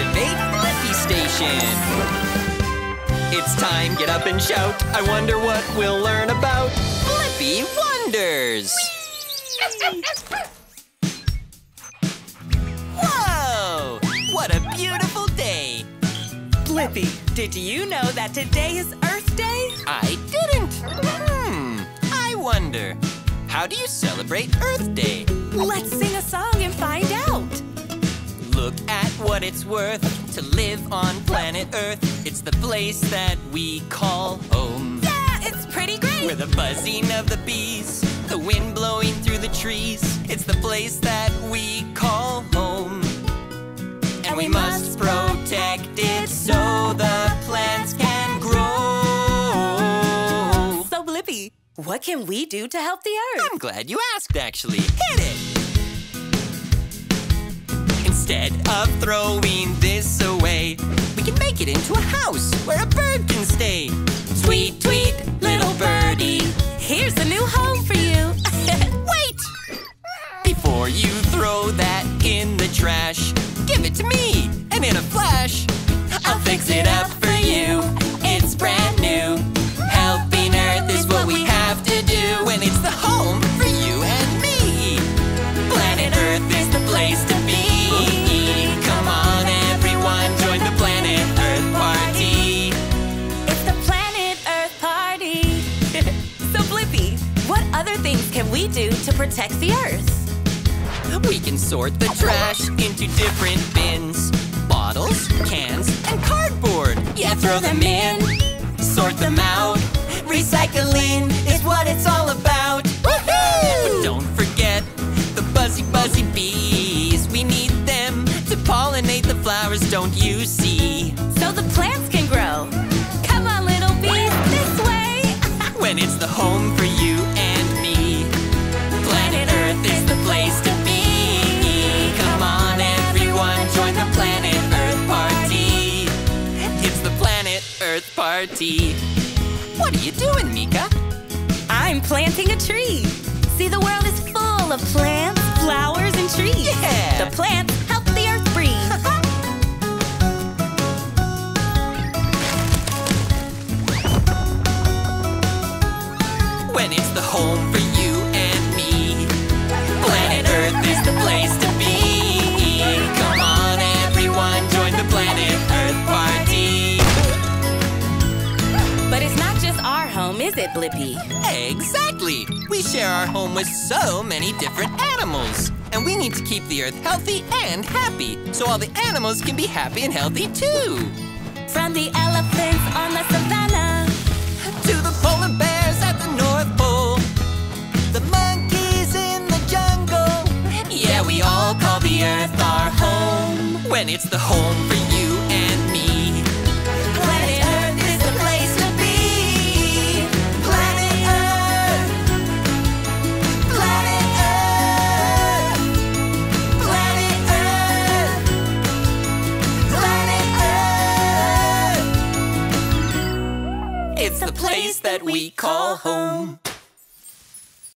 Activate Blippi Station! It's time, get up and shout. I wonder what we'll learn about Blippi Wonders! Whoa! What a beautiful day! Blippi, did you know that today is Earth Day? I didn't! Hmm, I wonder. How do you celebrate Earth Day? Let's what it's worth to live on planet Earth. It's the place that we call home. Yeah, it's pretty great. Where the buzzing of the bees, the wind blowing through the trees. It's the place that we call home. And, And we we must must protect it so the plants can grow. So, Blippi, what can we do to help the Earth? I'm glad you asked, actually. Hit it! Instead of throwing this away, we can make it into a house where a bird can stay. Tweet, tweet, little birdie. Here's a new home for you. Wait! Before you throw that in the trash, give it to me, and in a flash, I'll fix it up for you. It's brand can we do to protect the Earth? We can sort the trash into different bins bottles, cans, and cardboard. Yeah, throw them in, sort them out. Recycling party. What are you doing, Meekah? I'm planting a tree. See, the world is full of plants, flowers, and trees. Yeah. The plants help the earth breathe. When it's the home for you home, is it, Blippi? Exactly! We share our home with so many different animals. And we need to keep the Earth healthy and happy so all the animals can be happy and healthy too. From the elephants on the savannah To the polar bears at the North Pole, the monkeys in the jungle. Yeah, we all call the Earth our home. When it's the home for you It's the place that we call home.